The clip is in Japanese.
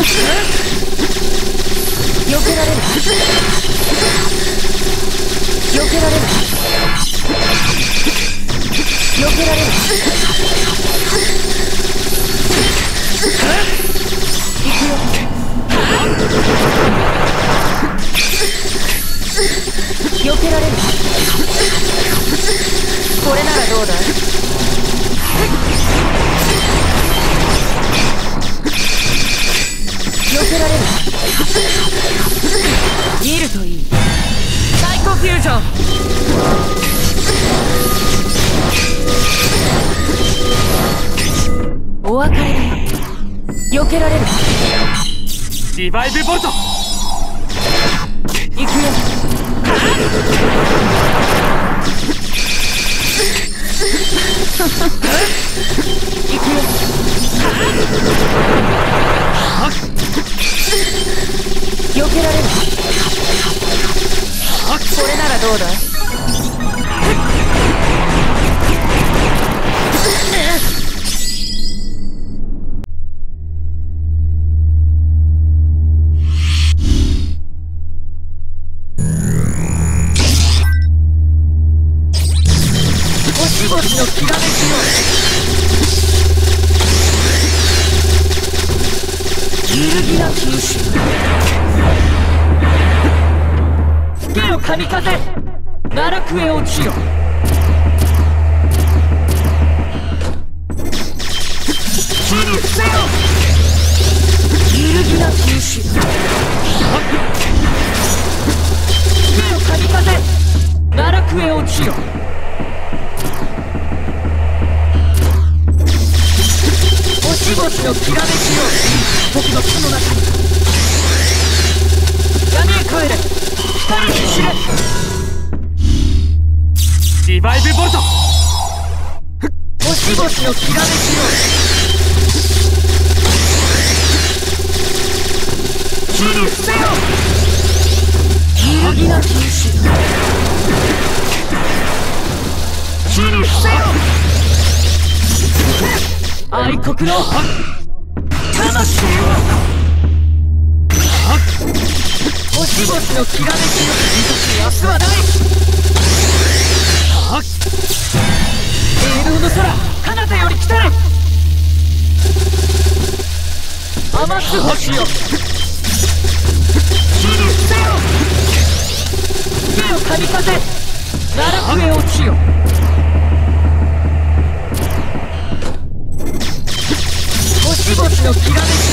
避けられる。避けられる。避けられる。行くよ避けられる。リバイブボルト。行くよ。行くよ。避けられる。これならどうだ？吹けよ神風。奈落へ落ちよ火に伏せよ揺るぎなき意志吹けよ神風奈落へ落ちよ星々のきらめきよ僕の手の中に闇へ帰れ光に散れリバイブボルト星々のきらめきよ火に伏せよ揺るぎなき意志火に伏せよ愛国の魂を星々のきらめきよ明日はない栄能の空。彼方より来たれ余す星よのきらめきよ